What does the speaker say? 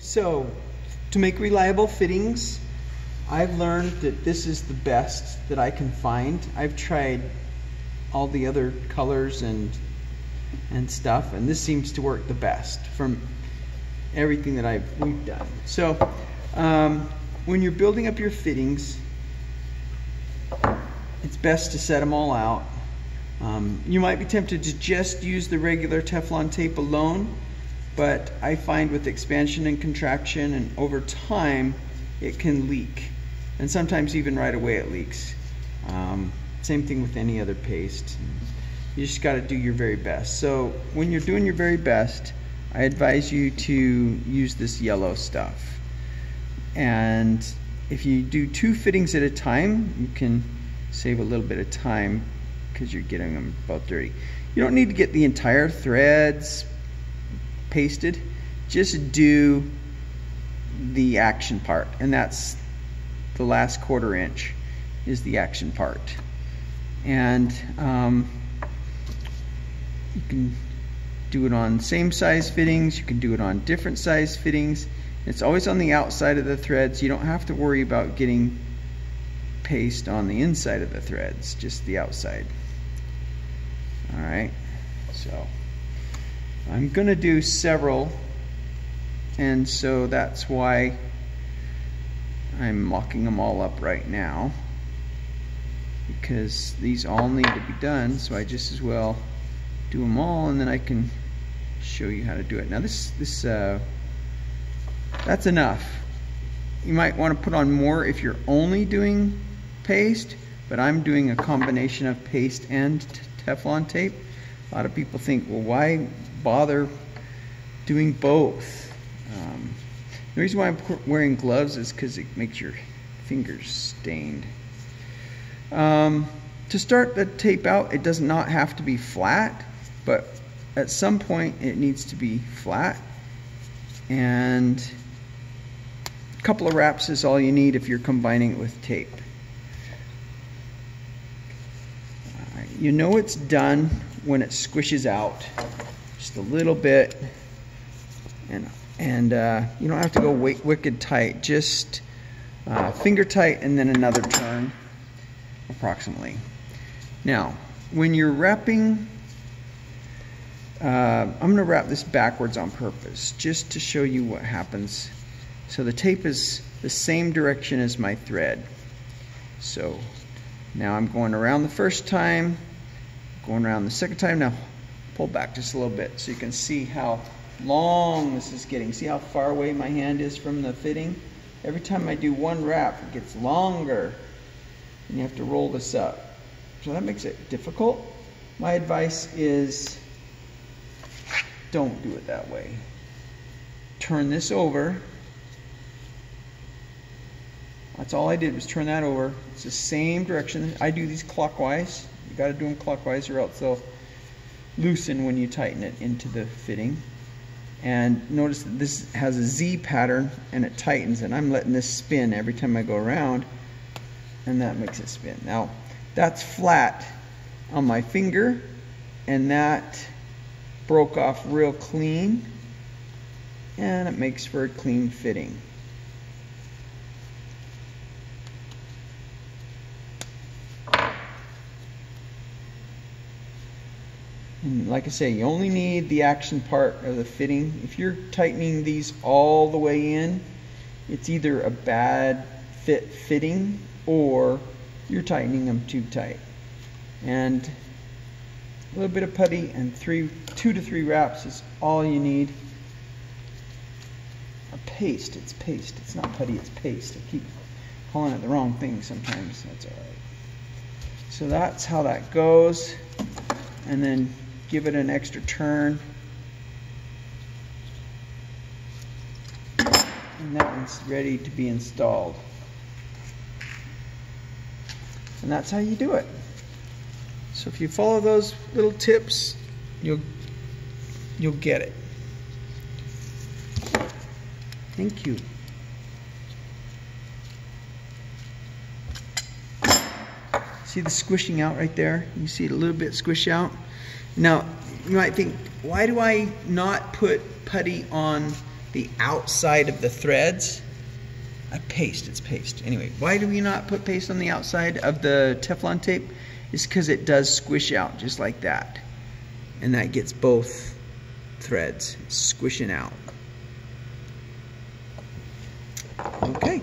so to make reliable fittings, I've learned that this is the best that I can find. I've tried all the other colors and and stuff, and this seems to work the best from everything that I've we've done. So um, when you're building up your fittings, it's best to set them all out. Um, you might be tempted to just use the regular Teflon tape alone, but I find with expansion and contraction and over time, it can leak. And sometimes even right away it leaks. Um, same thing with any other paste. You just got to do your very best. So when you're doing your very best, I advise you to use this yellow stuff. And if you do two fittings at a time, you can save a little bit of time because you're getting them both dirty. You don't need to get the entire threads pasted. Just do the action part, and that's the last quarter inch is the action part. And um, you can do it on same size fittings, you can do it on different size fittings. It's always on the outside of the threads. You don't have to worry about getting paste on the inside of the threads, just the outside. All right, so I'm gonna do several, and so that's why I'm mocking them all up right now because these all need to be done, so I just as well do them all, and then I can show you how to do it. Now this, this, uh, that's enough. You might want to put on more if you're only doing paste, but I'm doing a combination of paste and Teflon tape. A lot of people think, well, why bother doing both? Um, the reason why I'm wearing gloves is because it makes your fingers stained. Um, to start the tape out, it does not have to be flat, but at some point it needs to be flat. And a couple of wraps is all you need if you're combining it with tape. You know it's done when it squishes out just a little bit. And, and uh, you don't have to go wicked tight, just uh, finger tight and then another turn approximately. Now, when you're wrapping, uh, I'm going to wrap this backwards on purpose just to show you what happens. So the tape is the same direction as my thread. So now I'm going around the first time, Going around the second time. Now pull back just a little bit so you can see how long this is getting. See how far away my hand is from the fitting? Every time I do one wrap, it gets longer. And you have to roll this up. So that makes it difficult. My advice is don't do it that way. Turn this over. That's all I did was turn that over. It's the same direction. I do these clockwise. You got to do them clockwise or else they'll loosen when you tighten it into the fitting. And notice that this has a Z pattern and it tightens and I'm letting this spin every time I go around and that makes it spin. Now that's flat on my finger and that broke off real clean and it makes for a clean fitting. And like I say, you only need the action part of the fitting. If you're tightening these all the way in, it's either a bad fit fitting or you're tightening them too tight. And a little bit of putty and three, two to three wraps is all you need. A paste, it's paste. It's not putty, it's paste. I keep calling it the wrong thing sometimes. That's all right. So that's how that goes. And then give it an extra turn. And that one's ready to be installed. And that's how you do it. So if you follow those little tips, you'll you'll get it. Thank you. See the squishing out right there? You see it a little bit squish out? Now, you might think, why do I not put putty on the outside of the threads. I paste, it's paste. Anyway, why do we not put paste on the outside of the Teflon tape? It's because it does squish out just like that. And that gets both threads squishing out. Okay.